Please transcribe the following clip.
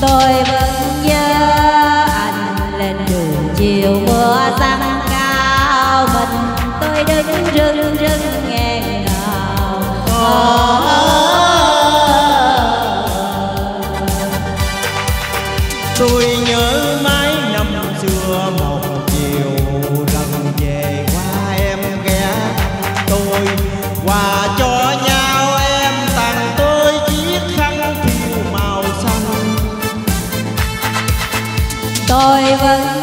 tôi vẫn tôi